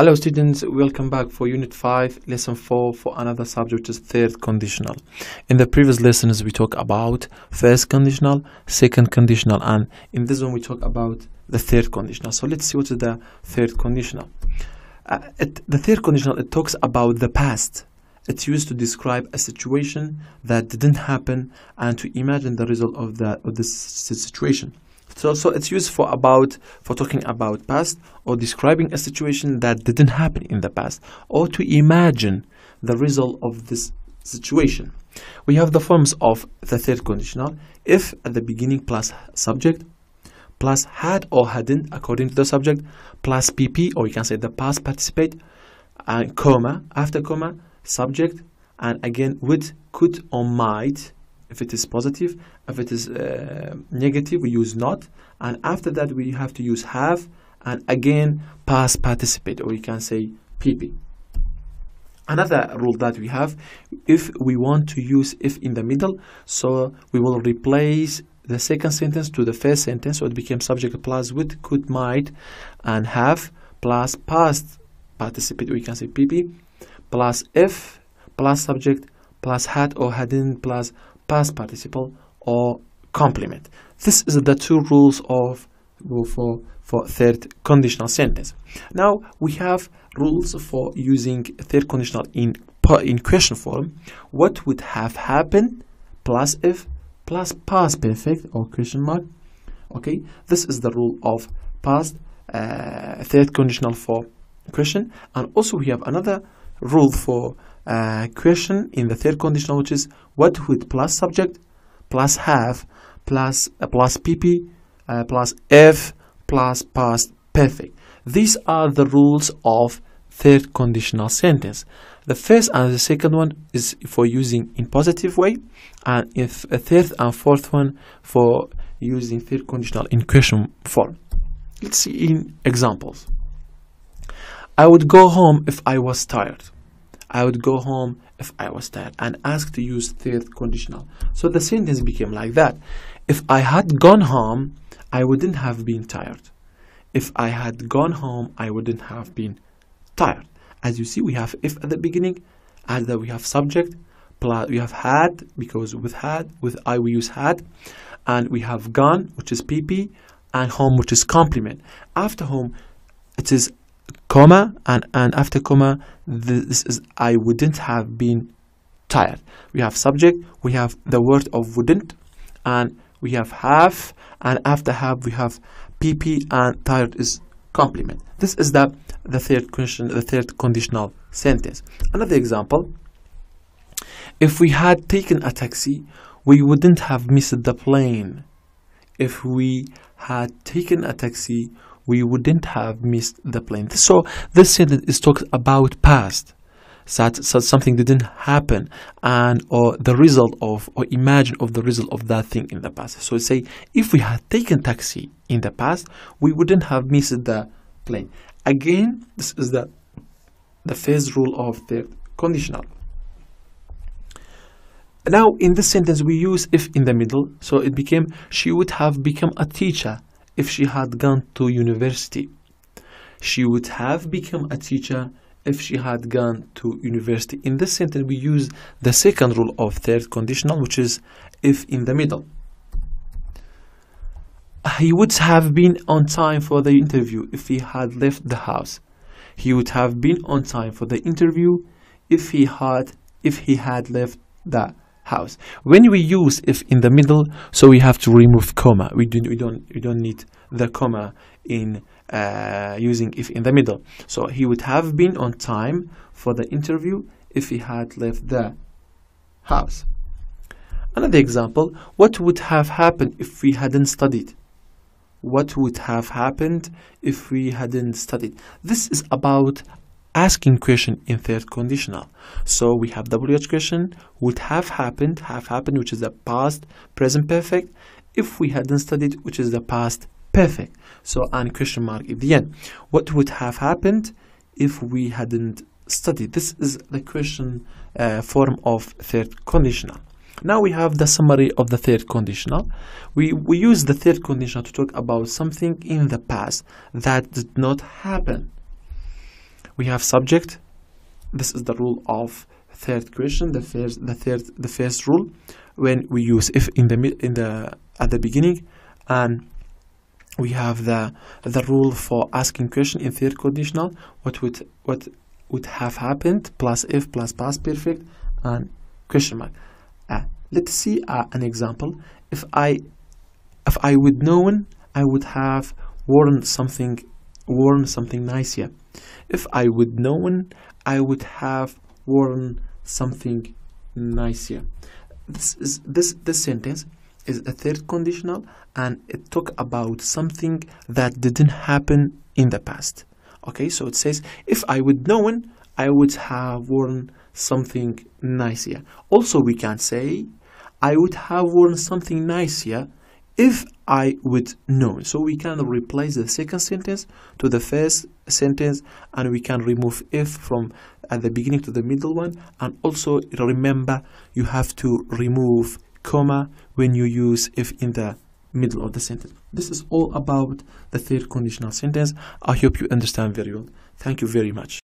Hello students, welcome back for Unit 5, Lesson 4 for another subject is third conditional. In the previous lessons we talk about first conditional, second conditional and in this one we talk about the third conditional. So let's see what is the third conditional. Uh, it, the third conditional it talks about the past. It's used to describe a situation that didn't happen and to imagine the result of, the, of this situation. So, so it's used for about for talking about past or describing a situation that didn't happen in the past or to imagine the result of this situation. We have the forms of the third conditional if at the beginning plus subject plus had or hadn't according to the subject plus pp or you can say the past participate and comma after comma subject and again would could or might if it is positive if it is uh, negative we use not. And after that we have to use have and again past participate or you can say pp. Another rule that we have if we want to use if in the middle so we will replace the second sentence to the first sentence so it became subject plus with could might and have plus past participate or you can say pp plus if plus subject plus had or hadn't plus past participle or complement. This is the two rules of rule for for third conditional sentence. Now we have rules for using third conditional in in question form. What would have happened plus if plus past perfect or question mark. Okay, this is the rule of past uh, third conditional for question, and also we have another rule for uh, question in the third conditional, which is what with plus subject plus have plus uh, plus pp uh, plus f plus past perfect. These are the rules of third conditional sentence. The first and the second one is for using in positive way, and if a third and fourth one for using third conditional in question form. Let's see in examples. I would go home if I was tired. I would go home if I was tired and ask to use third conditional. So the sentence became like that. If I had gone home, I wouldn't have been tired. If I had gone home, I wouldn't have been tired. As you see, we have if at the beginning, and then we have subject, plus we have had, because with had, with I we use had, and we have gone, which is PP, and home, which is complement. After home, it is comma and, and after comma this is I wouldn't have been tired. We have subject we have the word of wouldn't and we have have and after have we have pp and tired is complement. This is the the third question the third conditional sentence. Another example if we had taken a taxi we wouldn't have missed the plane. If we had taken a taxi we wouldn't have missed the plane. So this sentence is talking about past. That, so something didn't happen and or the result of or imagine of the result of that thing in the past. So say if we had taken taxi in the past, we wouldn't have missed the plane. Again, this is the the first rule of the conditional. Now in this sentence we use if in the middle, so it became she would have become a teacher if she had gone to university. She would have become a teacher if she had gone to university. In this sentence, we use the second rule of third conditional, which is if in the middle. He would have been on time for the interview if he had left the house. He would have been on time for the interview if he had if he had left the house. When we use if in the middle, so we have to remove comma. We, do, we, don't, we don't need the comma in uh, using if in the middle. So he would have been on time for the interview if he had left the house. Another example, what would have happened if we hadn't studied? What would have happened if we hadn't studied? This is about asking question in third conditional. So we have WH question would have happened, have happened, which is the past present perfect, if we hadn't studied, which is the past perfect. So and question mark at the end. What would have happened if we hadn't studied? This is the question uh, form of third conditional. Now we have the summary of the third conditional. We, we use the third conditional to talk about something in the past that did not happen we have subject. This is the rule of third question the first the third the first rule when we use if in the in the at the beginning and we have the the rule for asking question in third conditional what would what would have happened plus if plus past perfect and question mark. Uh, let's see uh, an example. If i if i would known i would have worn something worn something nice here if i would known i would have worn something nicer. this is this this sentence is a third conditional and it talk about something that didn't happen in the past okay so it says if i would known i would have worn something nicer. also we can say i would have worn something nicer if I would know. So we can replace the second sentence to the first sentence and we can remove if from at the beginning to the middle one and also remember you have to remove comma when you use if in the middle of the sentence. This is all about the third conditional sentence. I hope you understand very well. Thank you very much.